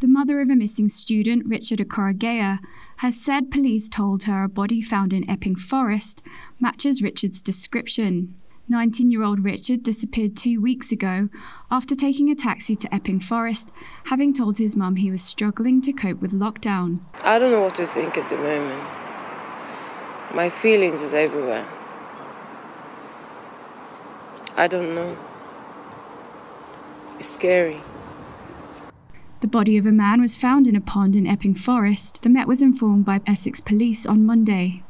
The mother of a missing student, Richard Okorogheye, has said police told her a body found in Epping Forest matches Richard's description. 19 year old Richard disappeared two weeks ago after taking a taxi to Epping Forest, having told his mum he was struggling to cope with lockdown. I don't know what to think at the moment. My feelings is everywhere. I don't know. It's scary. The body of a man was found in a pond in Epping Forest. The Met was informed by Essex Police on Monday.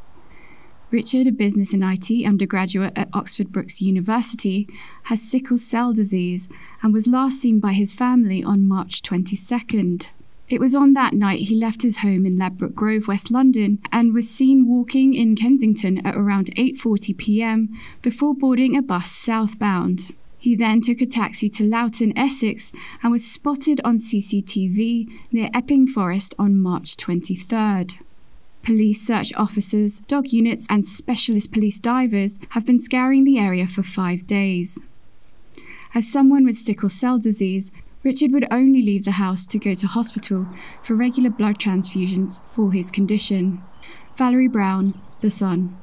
Richard, a business and IT undergraduate at Oxford Brookes University, has sickle cell disease and was last seen by his family on March 22nd. It was on that night he left his home in Ladbroke Grove, West London, and was seen walking in Kensington at around 8:40 p.m. before boarding a bus southbound. He then took a taxi to Loughton, Essex, and was spotted on CCTV near Epping Forest on March 23rd. Police search officers, dog units, and specialist police divers have been scouring the area for five days. As someone with sickle cell disease, Richard would only leave the house to go to hospital for regular blood transfusions for his condition. Valerie Brown, The Sun.